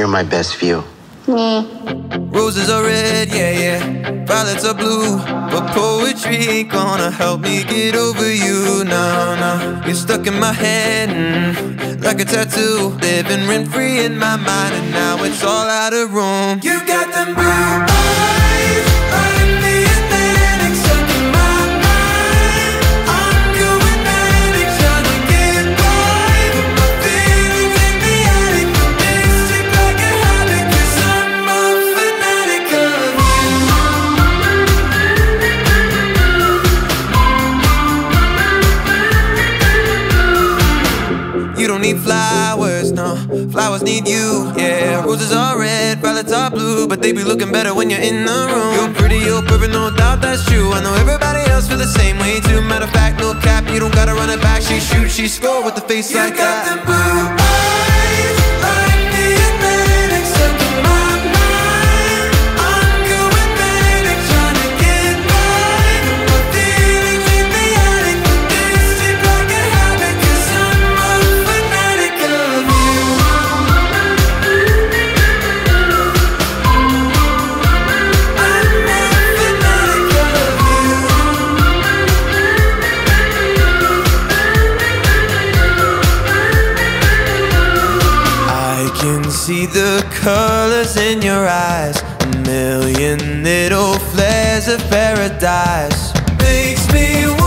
You're my best view. Roses are red, yeah, yeah. Violets are blue. But poetry ain't gonna help me get over you. No, no. You're stuck in my head, mm, like a tattoo. Living rent free in my mind, and now it's all out of room. You got them blue don't need flowers, no. Flowers need you, yeah. Roses are red, violets are blue, but they be looking better when you're in the room. You're pretty, you're perfect, no doubt that's true. I know everybody else feel the same way too. Matter of fact, no cap, you don't gotta run it back. She shoot, she score with a face like that. You got them blue eyes, see the colors in your eyes, a million little flares of paradise. Makes me